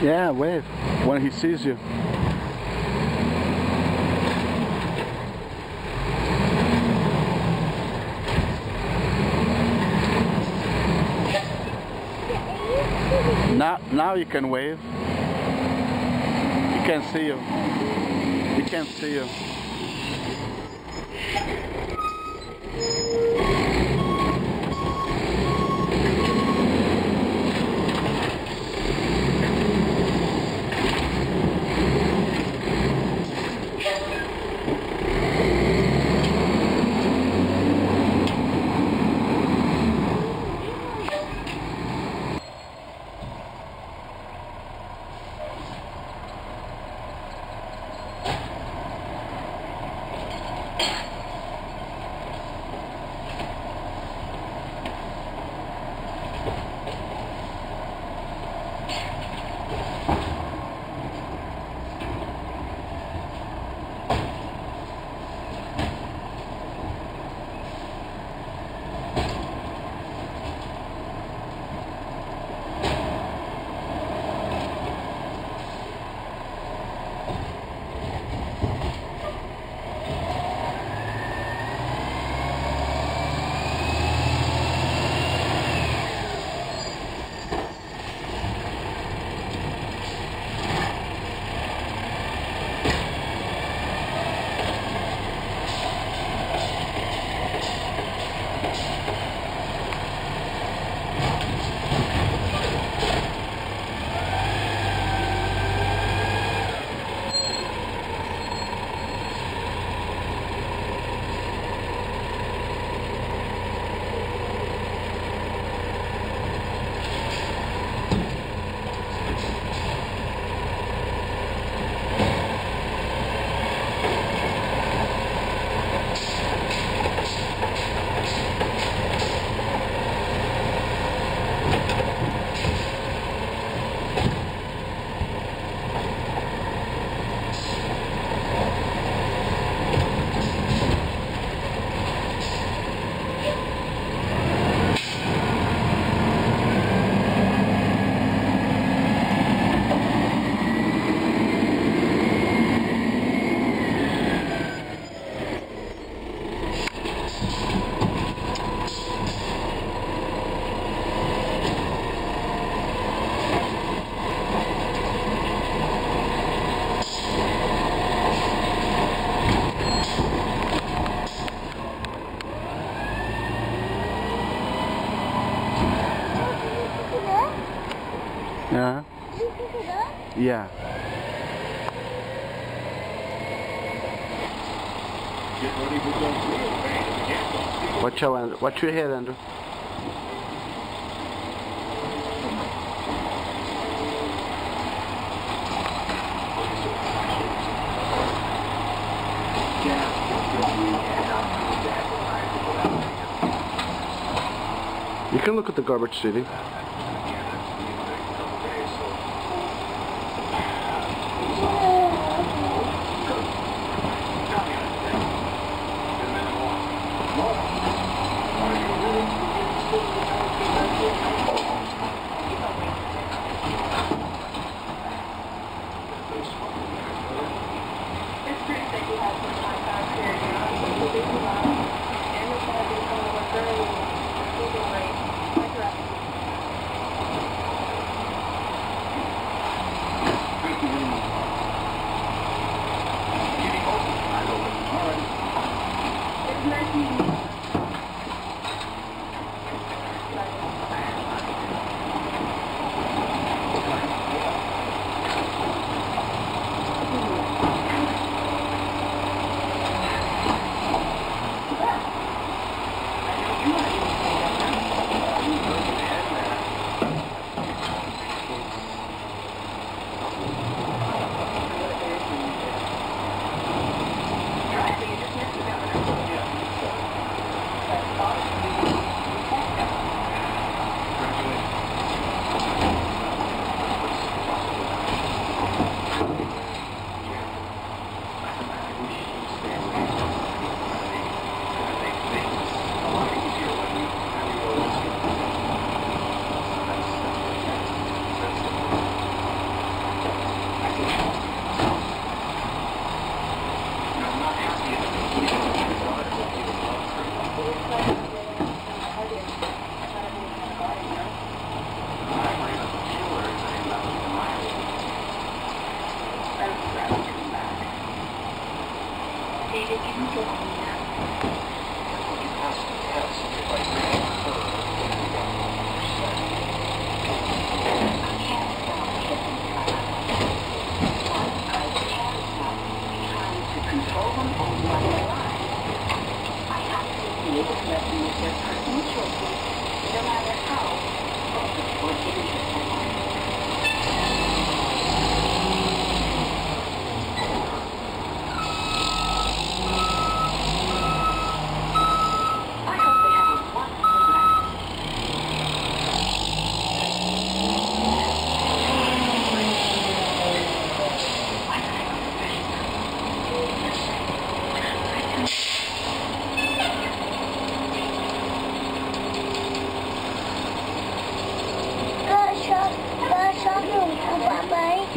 Yeah, wave when he sees you. Now, now you can wave. He can see you. He can see you. Yeah. Watch your hand. Watch your head, Andrew. You can look at the garbage city.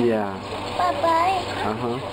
Yeah. Bye bye. Uh-huh. Mà